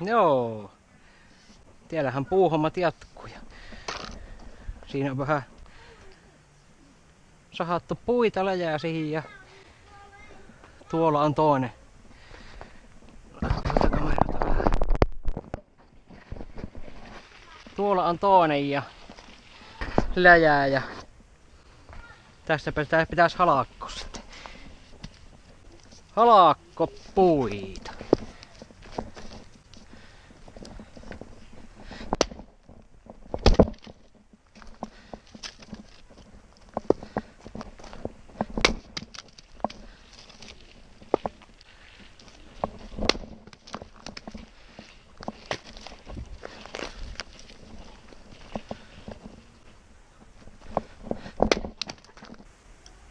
Joo. Tiellähän puuhommat jatkuu. Ja siinä on vähän sahattu puita läjää siihen ja tuolla on toinen. Tuolla on toinen ja läjää ja tässä pitäisi halakko sitten. Halakko puita.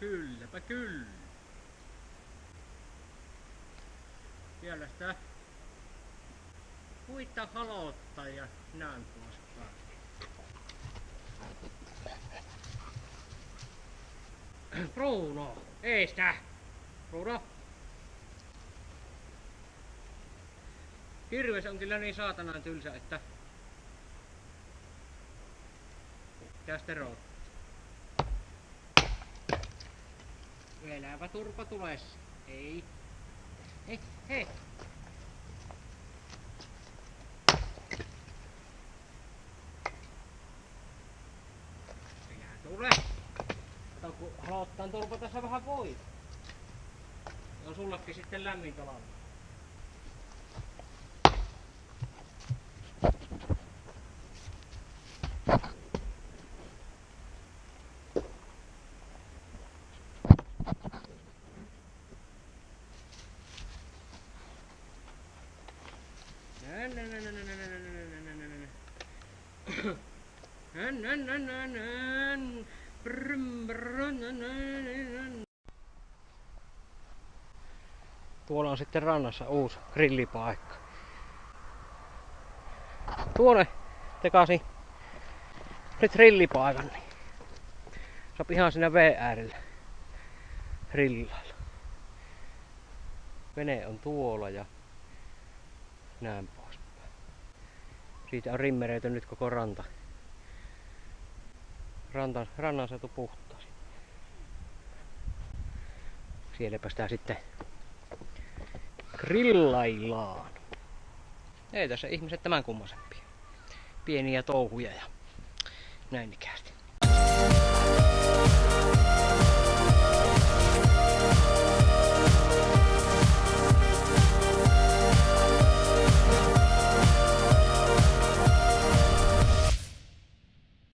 Kylläpä kyllä. Siellä sitä puita halottaa ja näin poispäin. Bruno, ei sitä. Bruno. Kirves on kyllä niin saatanan tylsä, että tästä roottaa. Elävä turpa tules. Ei. Hei, hei. Minä tule. Kato kun turpa tässä vähän voi. On sullekin sitten lämmin talalla. Tuolla on sitten rannassa uusi grillipaikka. Tuonne tekasi nyt grillipaikan. Niin. Sop ihan siinä veen äärellä. Grillailla. Vene on tuolla ja näin poispäin. Siitä on rimmereitä nyt koko ranta. Ranta, rannan saatu puhtaasi. Sielläpä sitä sitten grillaillaan. Ei tässä ihmiset tämän kummasempia. Pieniä touhuja ja näin ikästi.